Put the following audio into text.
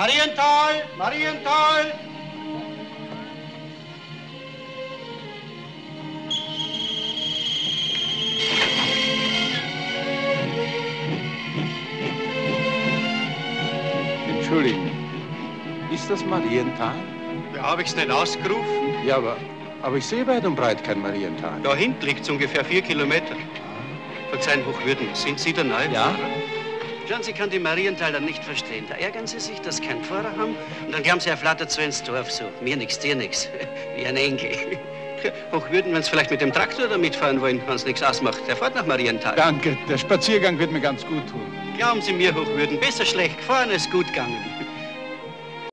Marienthal, Marienthal! Entschuldigen, ist das Marienthal? Ja, habe ich's nicht ausgerufen? Ja, aber, aber ich sehe weit und breit kein Marienthal. Da hinten liegt's ungefähr vier Kilometer. Verzeihen, Hochwürden, sind Sie der Neue? Ja. Schauen Sie, kann die Marienthal dann nicht verstehen. Da ärgern Sie sich, dass Sie keinen Fahrer haben und dann glauben Sie, er flattert so ins Dorf so. Mir nix, dir nix. Wie ein Engel. Hochwürden, wenn Sie vielleicht mit dem Traktor da mitfahren wollen, wenn es nichts ausmacht. Der fährt nach Marienthal. Danke, der Spaziergang wird mir ganz gut tun. Glauben Sie mir, Hochwürden, besser schlecht gefahren als gut gegangen.